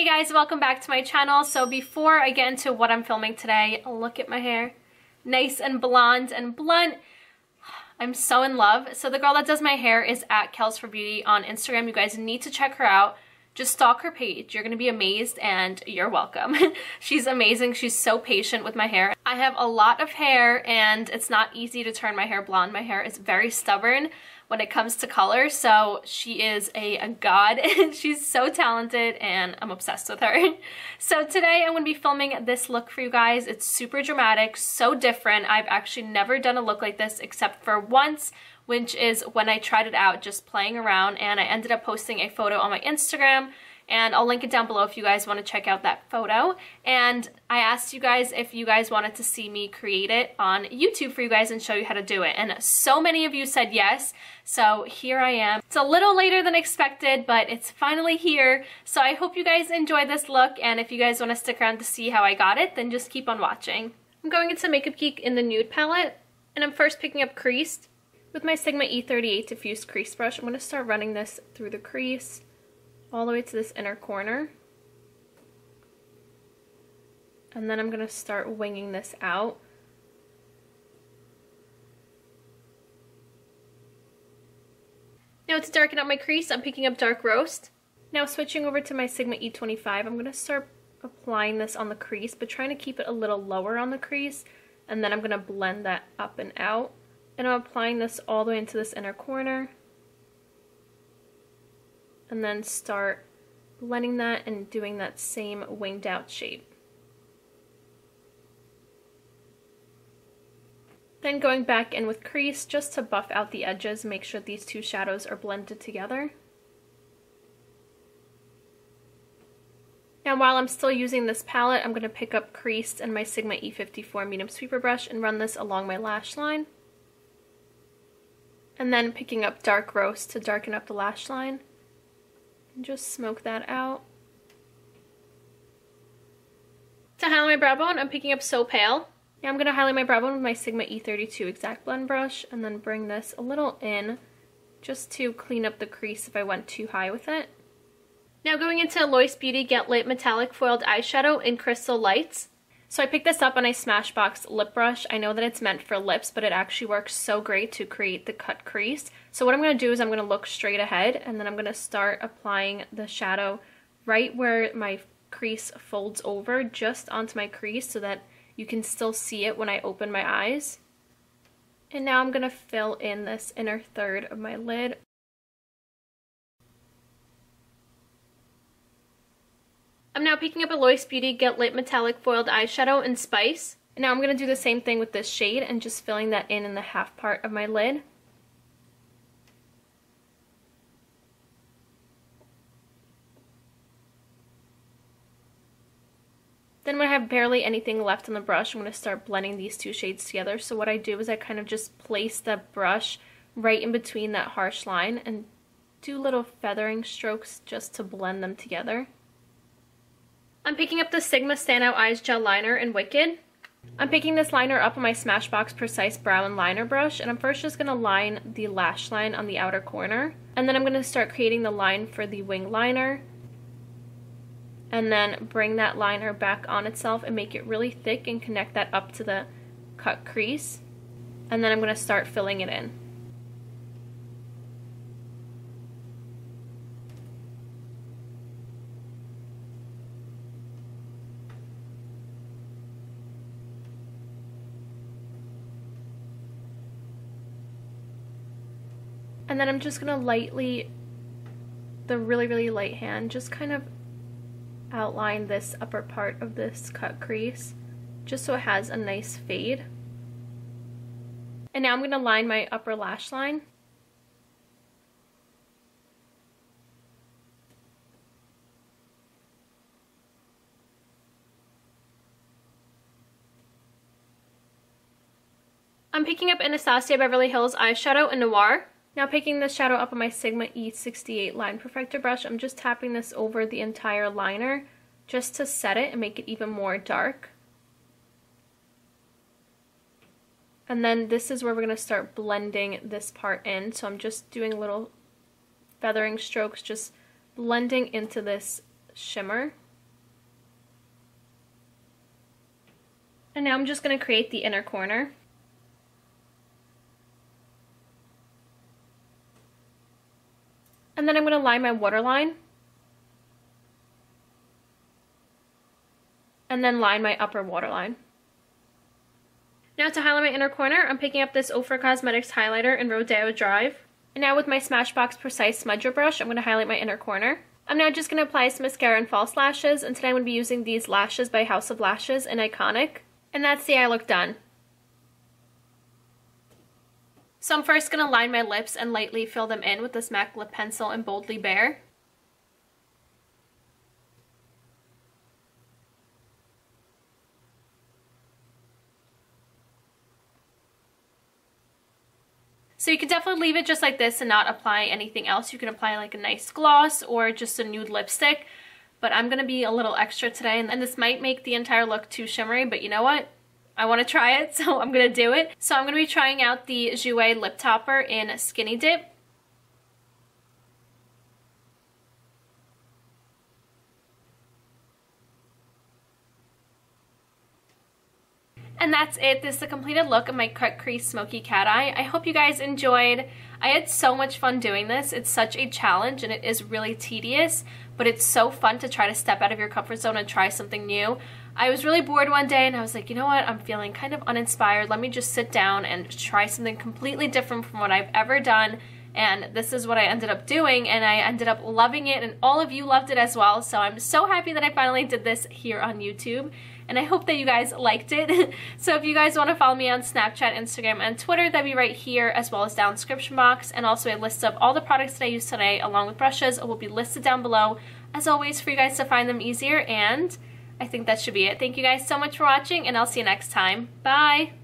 Hey guys, welcome back to my channel. So before I get into what I'm filming today, look at my hair. Nice and blonde and blunt. I'm so in love. So the girl that does my hair is at Kels for Beauty on Instagram. You guys need to check her out. Just stalk her page. You're going to be amazed and you're welcome. She's amazing. She's so patient with my hair. I have a lot of hair and it's not easy to turn my hair blonde. My hair is very stubborn when it comes to color. So she is a, a god and she's so talented and I'm obsessed with her. so today I'm going to be filming this look for you guys. It's super dramatic, so different. I've actually never done a look like this except for once which is when I tried it out just playing around and I ended up posting a photo on my Instagram and I'll link it down below if you guys want to check out that photo. And I asked you guys if you guys wanted to see me create it on YouTube for you guys and show you how to do it. And so many of you said yes, so here I am. It's a little later than expected, but it's finally here. So I hope you guys enjoy this look, and if you guys want to stick around to see how I got it, then just keep on watching. I'm going into Makeup Geek in the Nude palette, and I'm first picking up Creased. With my Sigma E38 Diffuse Crease Brush, I'm going to start running this through the crease all the way to this inner corner. And then I'm going to start winging this out. Now to darken up my crease, I'm picking up Dark Roast. Now switching over to my Sigma E25, I'm going to start applying this on the crease, but trying to keep it a little lower on the crease. And then I'm going to blend that up and out. And I'm applying this all the way into this inner corner and then start blending that and doing that same winged out shape. Then going back in with crease just to buff out the edges, make sure these two shadows are blended together. Now while I'm still using this palette, I'm going to pick up Creased and my Sigma E54 medium sweeper brush and run this along my lash line. And then picking up Dark Roast to darken up the lash line just smoke that out. To highlight my brow bone, I'm picking up So Pale. Now I'm going to highlight my brow bone with my Sigma E32 Exact Blend brush and then bring this a little in just to clean up the crease if I went too high with it. Now going into Eloise Beauty Get Lit Metallic Foiled Eyeshadow in Crystal Lights. So I picked this up on a Smashbox lip brush. I know that it's meant for lips, but it actually works so great to create the cut crease. So what I'm going to do is I'm going to look straight ahead and then I'm going to start applying the shadow right where my crease folds over just onto my crease so that you can still see it when I open my eyes. And now I'm going to fill in this inner third of my lid I'm now picking up Eloise Beauty Get Lit Metallic Foiled Eyeshadow in Spice. And now I'm going to do the same thing with this shade and just filling that in in the half part of my lid. Then when I have barely anything left on the brush, I'm going to start blending these two shades together. So what I do is I kind of just place the brush right in between that harsh line and do little feathering strokes just to blend them together. I'm picking up the Sigma Standout Eyes Gel Liner in Wicked. I'm picking this liner up on my Smashbox Precise Brow and Liner brush, and I'm first just going to line the lash line on the outer corner. And then I'm going to start creating the line for the wing liner. And then bring that liner back on itself and make it really thick and connect that up to the cut crease. And then I'm going to start filling it in. And then I'm just going to lightly, the really, really light hand, just kind of outline this upper part of this cut crease just so it has a nice fade. And now I'm going to line my upper lash line. I'm picking up Anastasia Beverly Hills eyeshadow in Noir. Now picking this shadow up on my Sigma E68 Line Perfector brush, I'm just tapping this over the entire liner just to set it and make it even more dark. And then this is where we're going to start blending this part in. So I'm just doing little feathering strokes, just blending into this shimmer. And now I'm just going to create the inner corner. And then I'm going to line my waterline. And then line my upper waterline. Now to highlight my inner corner, I'm picking up this Ofra Cosmetics highlighter in Rodeo Drive. And now with my Smashbox Precise Smudger brush, I'm going to highlight my inner corner. I'm now just going to apply some mascara and false lashes, and today I'm going to be using these lashes by House of Lashes in Iconic. And that's the eye look done. So I'm first going to line my lips and lightly fill them in with this MAC lip pencil in Boldly Bare. So you can definitely leave it just like this and not apply anything else. You can apply like a nice gloss or just a nude lipstick. But I'm going to be a little extra today and this might make the entire look too shimmery, but you know what? I want to try it, so I'm going to do it. So I'm going to be trying out the Jouer Lip Topper in Skinny Dip. And that's it. This is the completed look of my cut crease smoky cat eye. I hope you guys enjoyed. I had so much fun doing this. It's such a challenge and it is really tedious, but it's so fun to try to step out of your comfort zone and try something new. I was really bored one day and I was like, you know what, I'm feeling kind of uninspired. Let me just sit down and try something completely different from what I've ever done. And this is what I ended up doing and I ended up loving it and all of you loved it as well. So I'm so happy that I finally did this here on YouTube and I hope that you guys liked it. so if you guys want to follow me on Snapchat, Instagram, and Twitter, that'd be right here, as well as down in the description box, and also a list of all the products that I use today, along with brushes, will be listed down below, as always, for you guys to find them easier, and I think that should be it. Thank you guys so much for watching, and I'll see you next time. Bye!